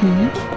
嗯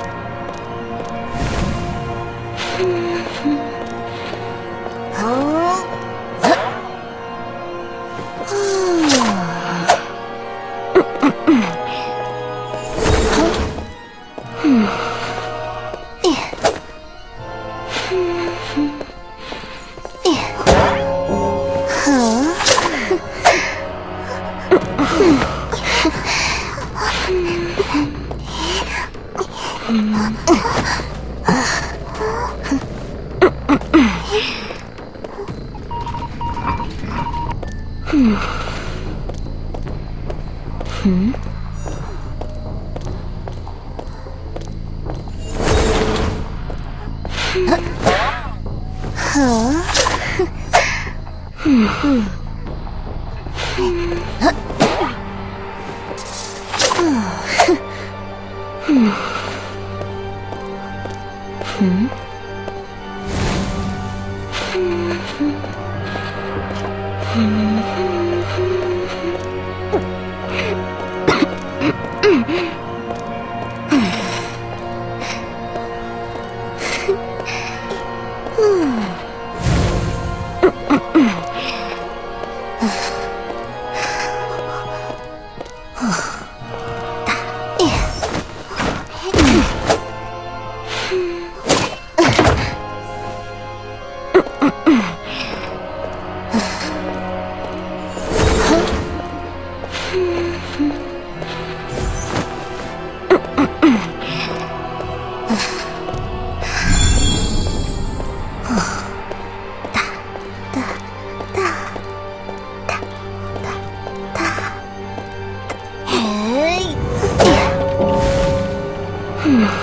Mm.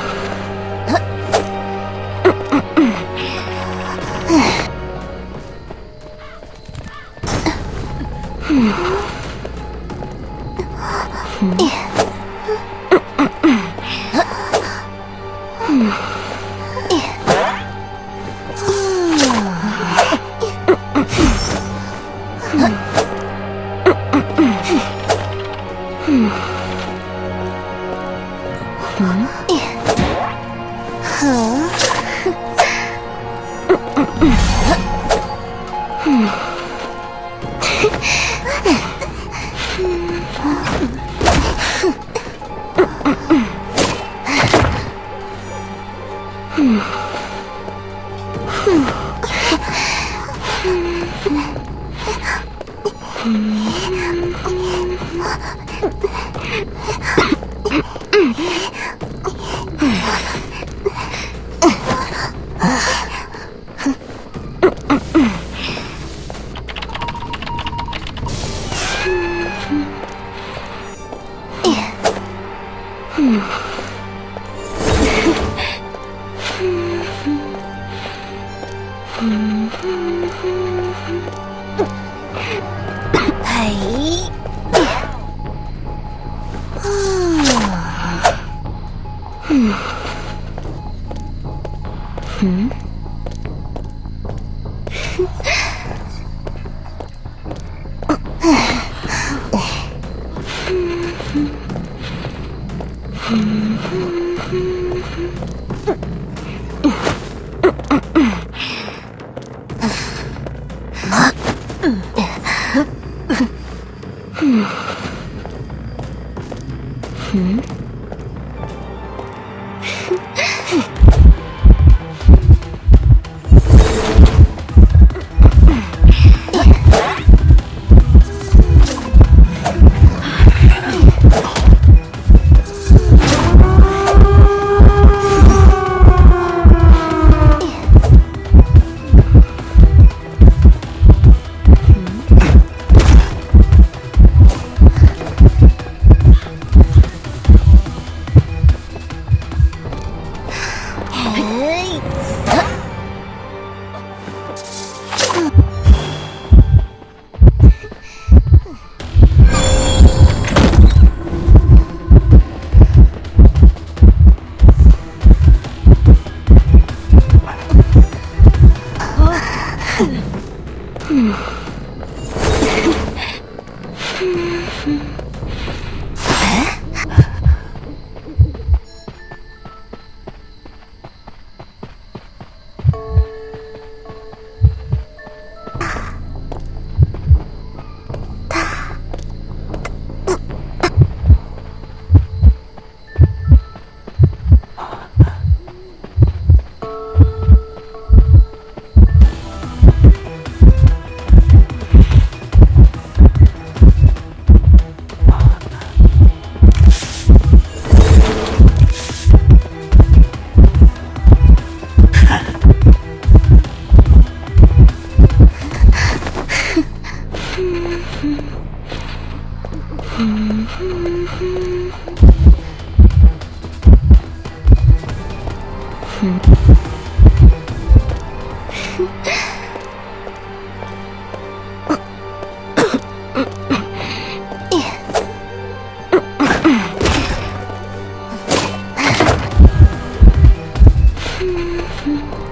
嗯。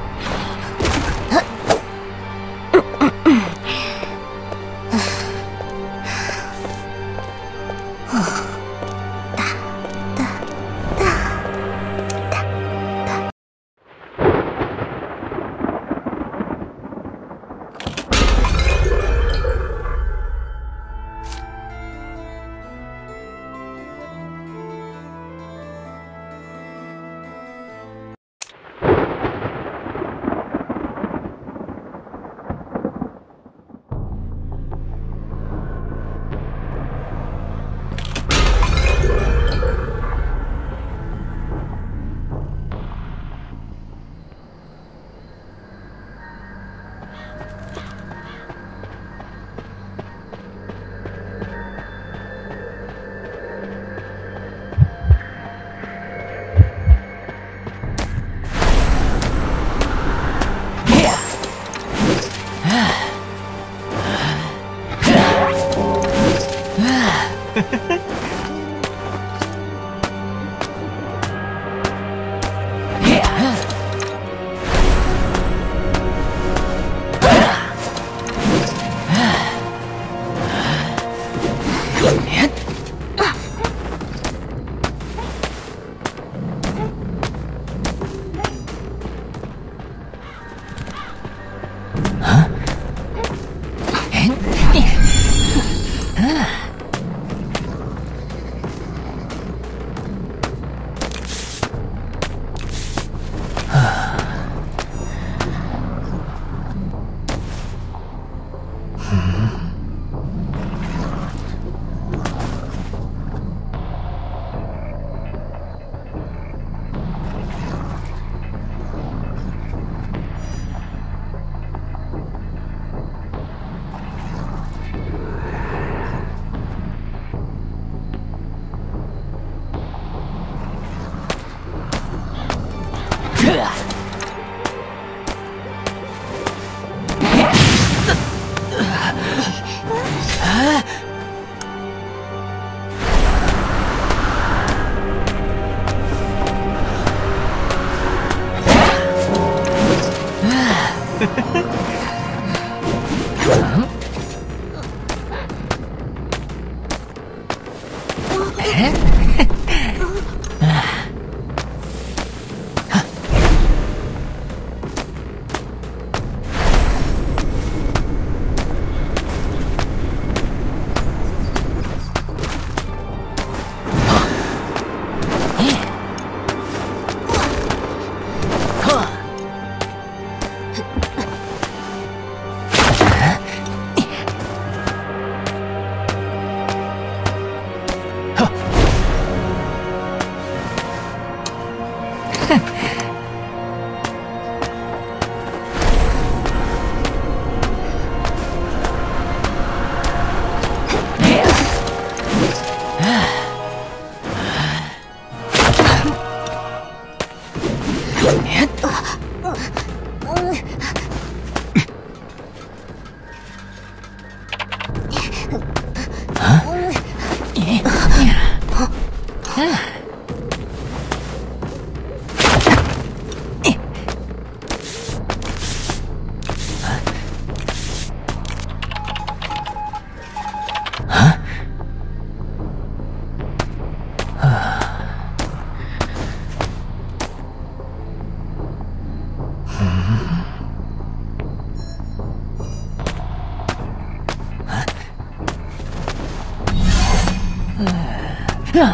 这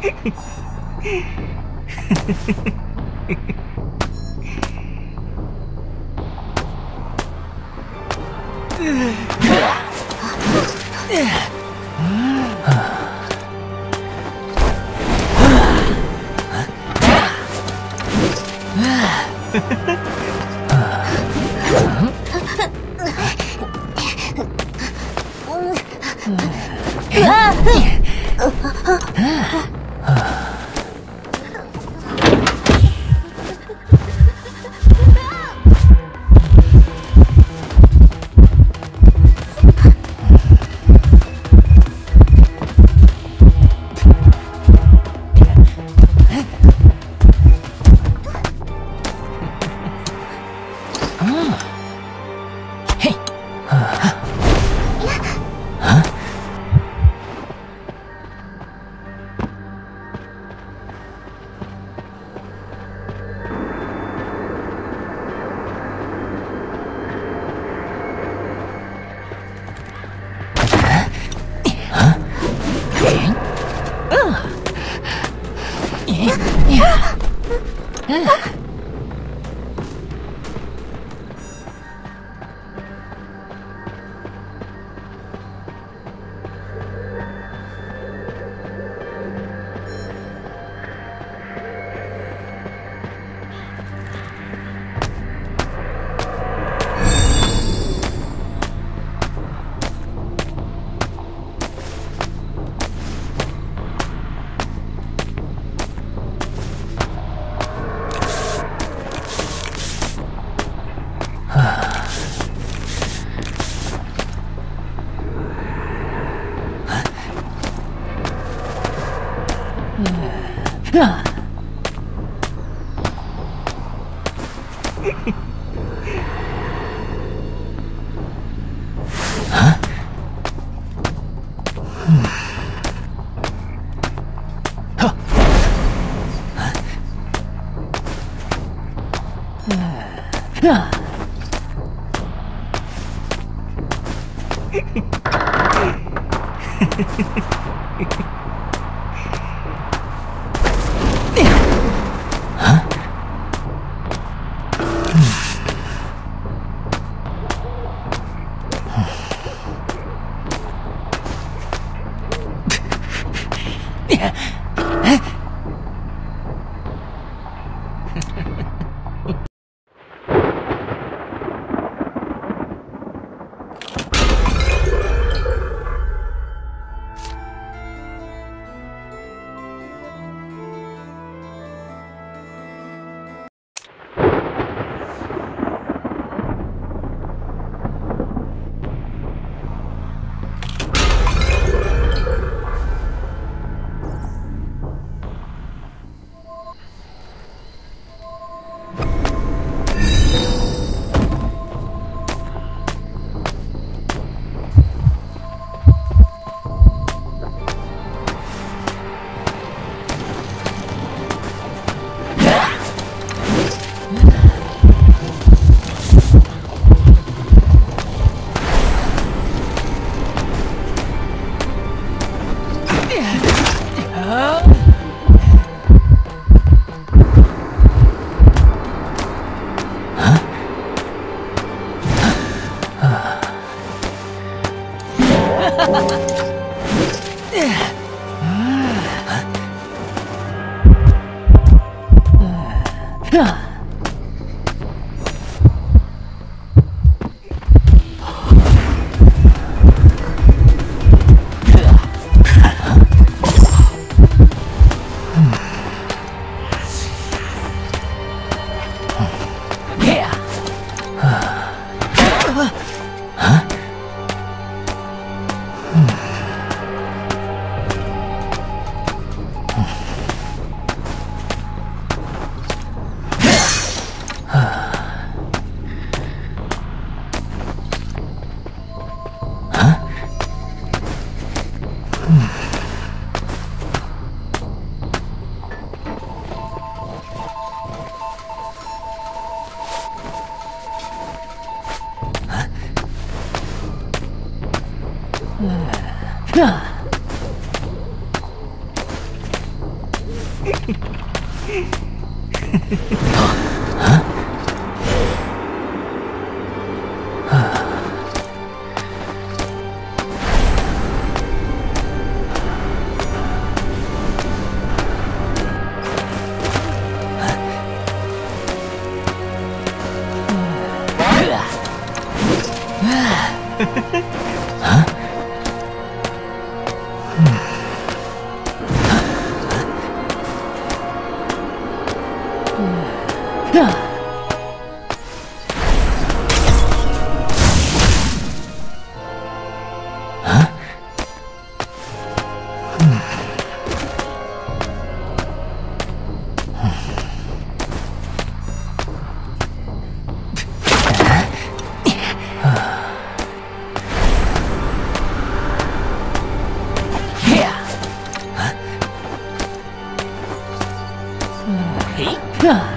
嘿嘿嘿嘿嘿嘿 Huh. Huh.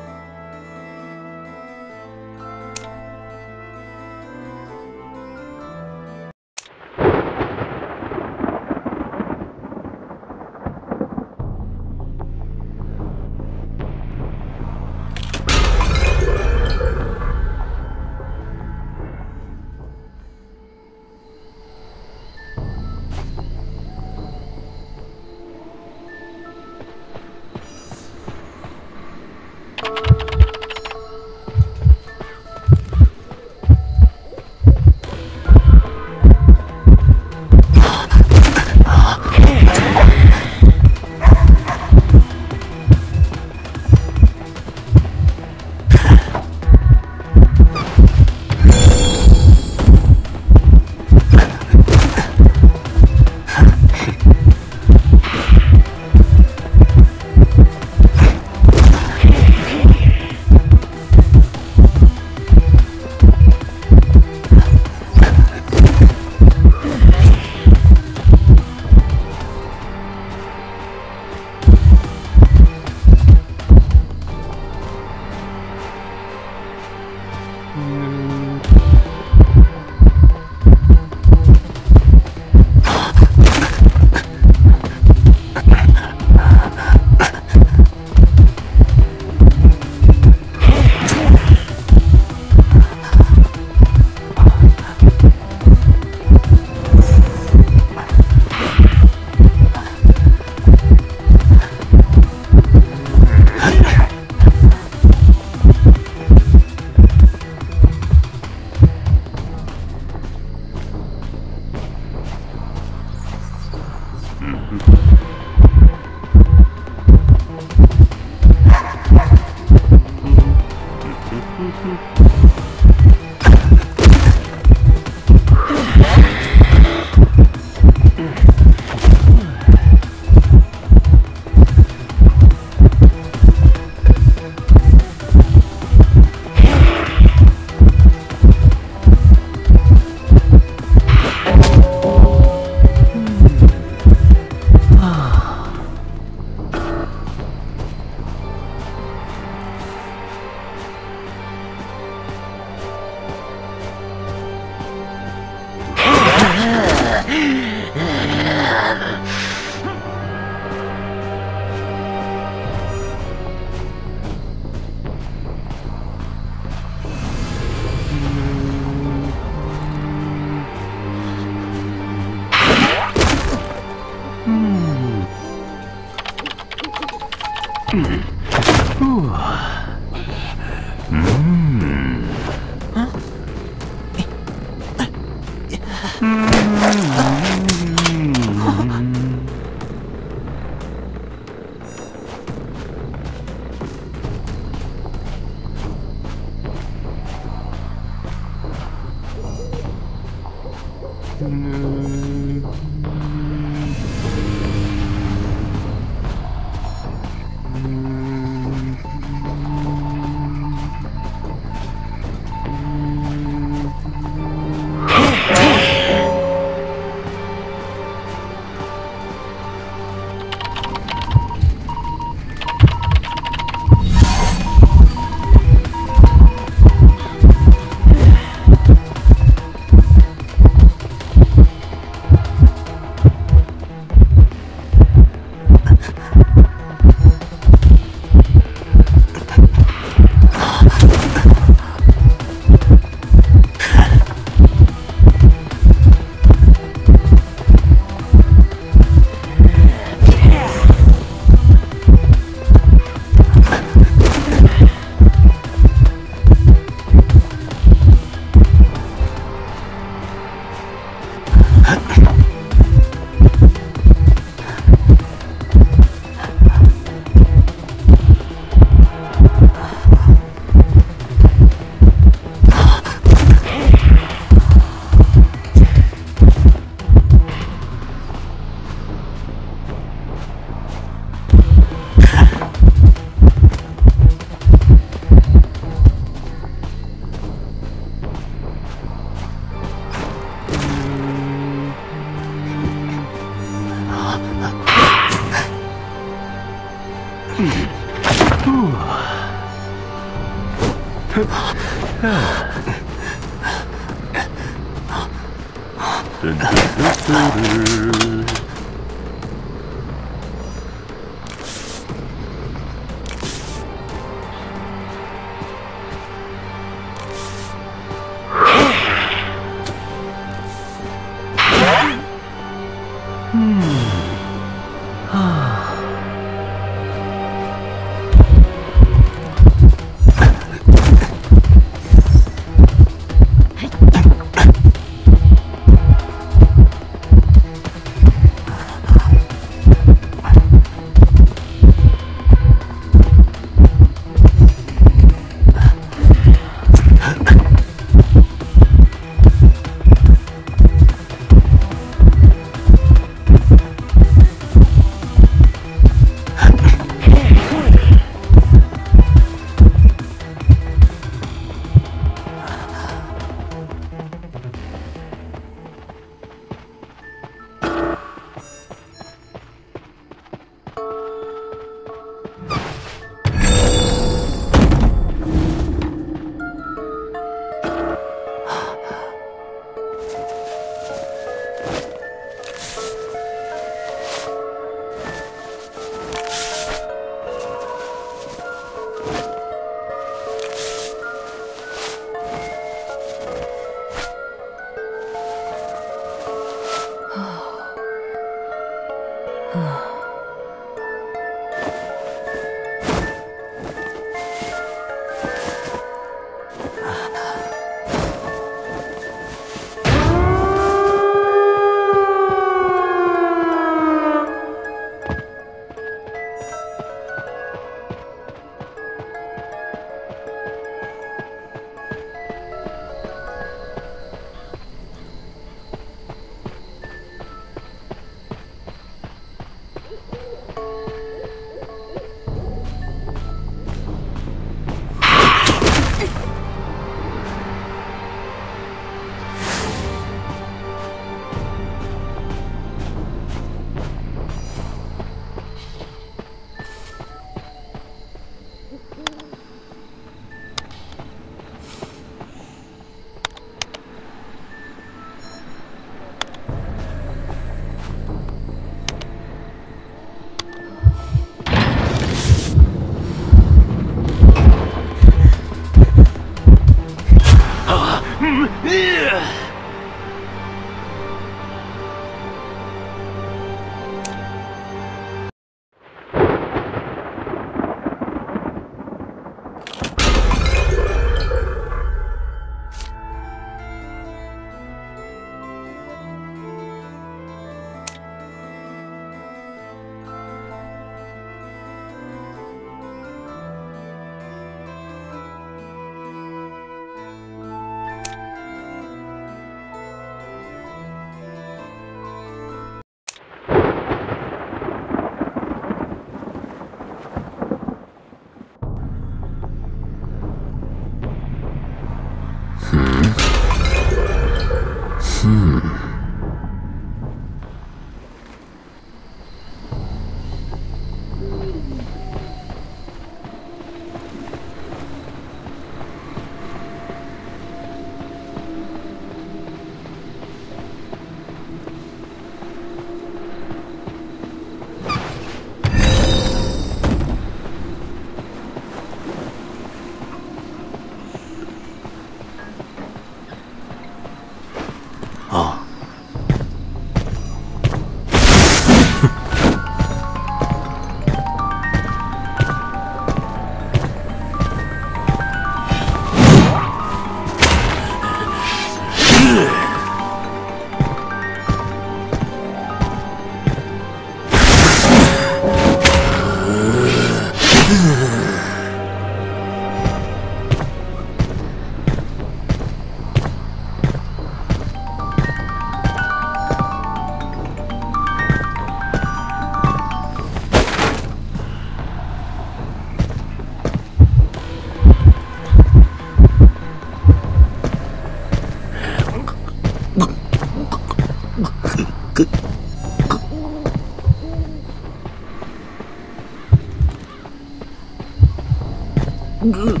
Ugh.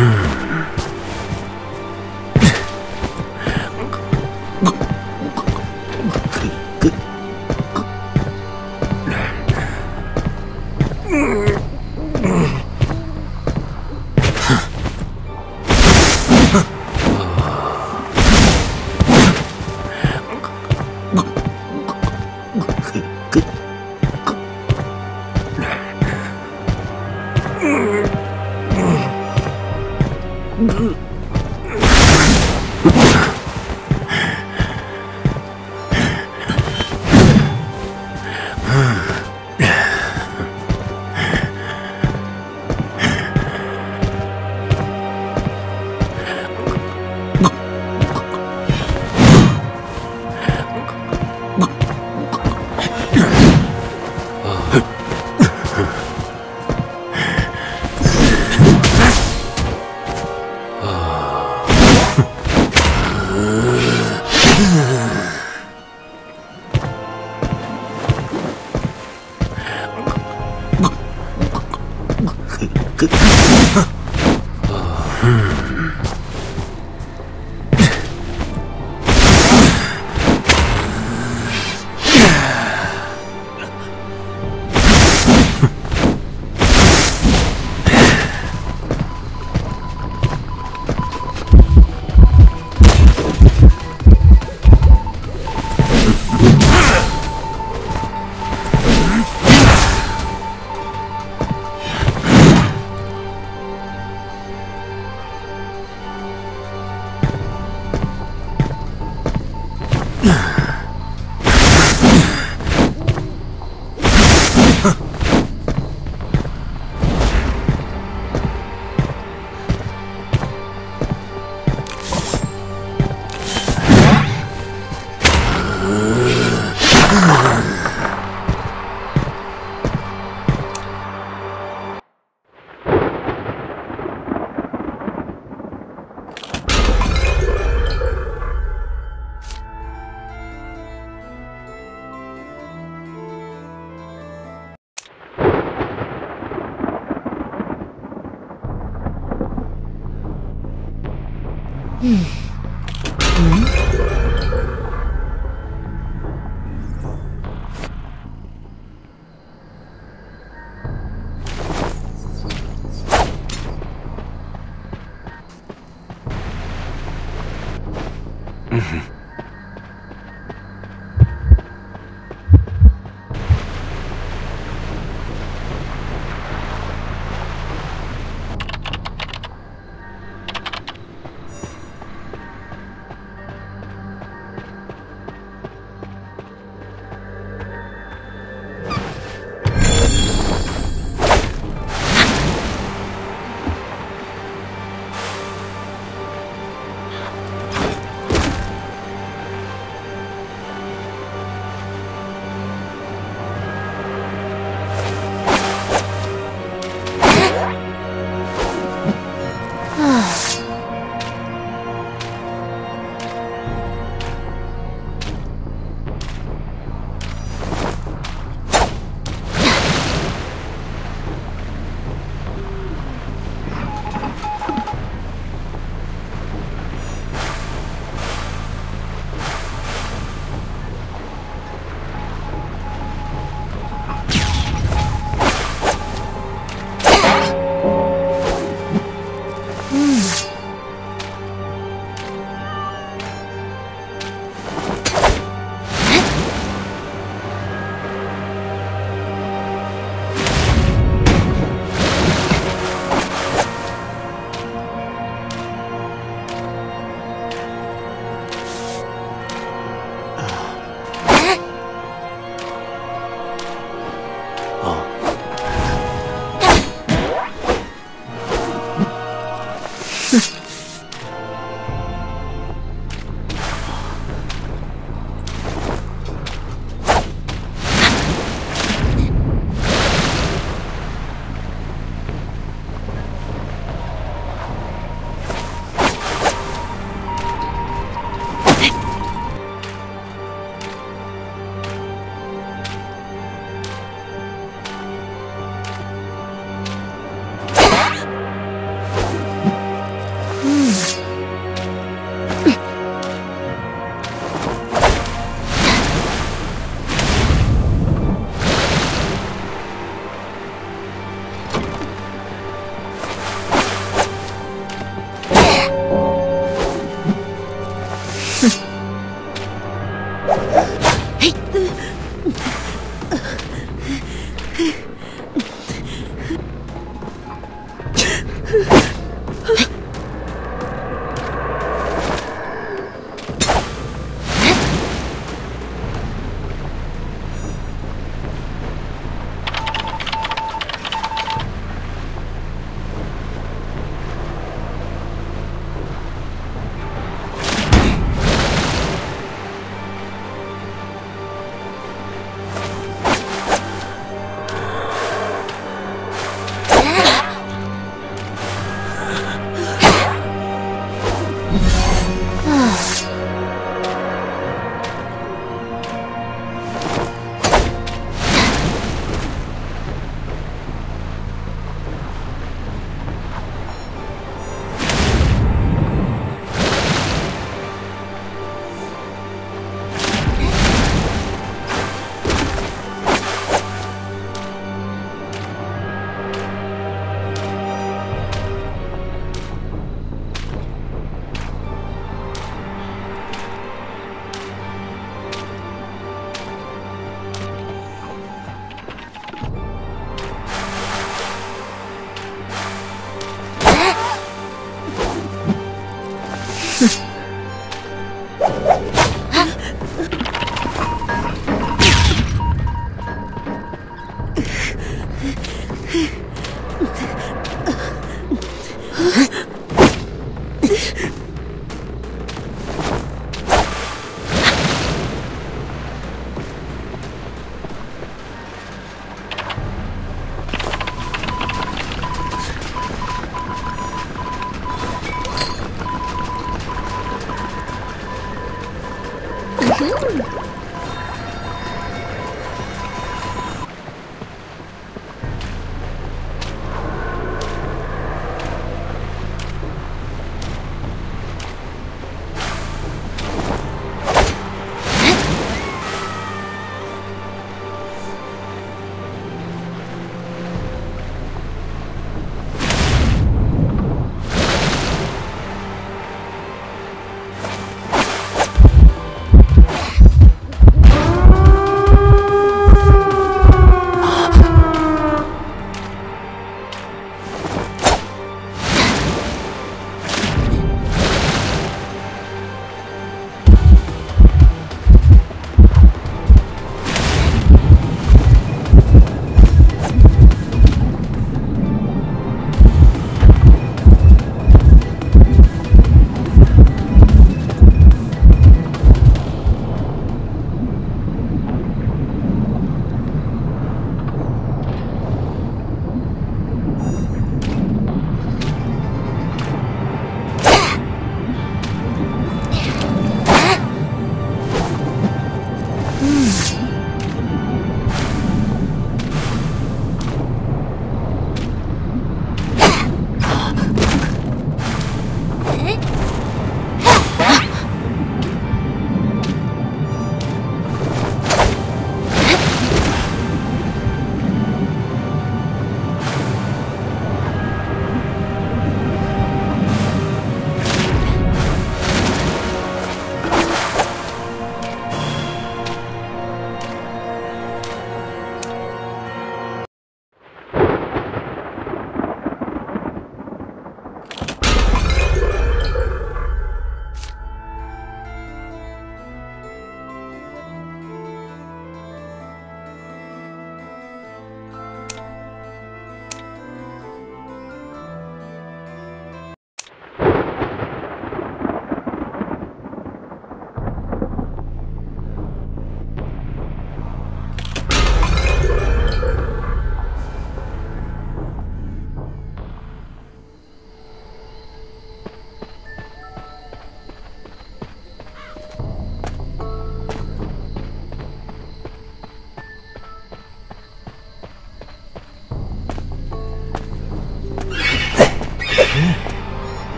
Hum.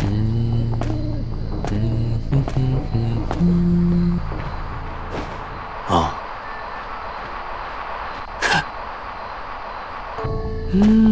嗯。嗯。嗯。嗯。嗯。哦，呵，嗯。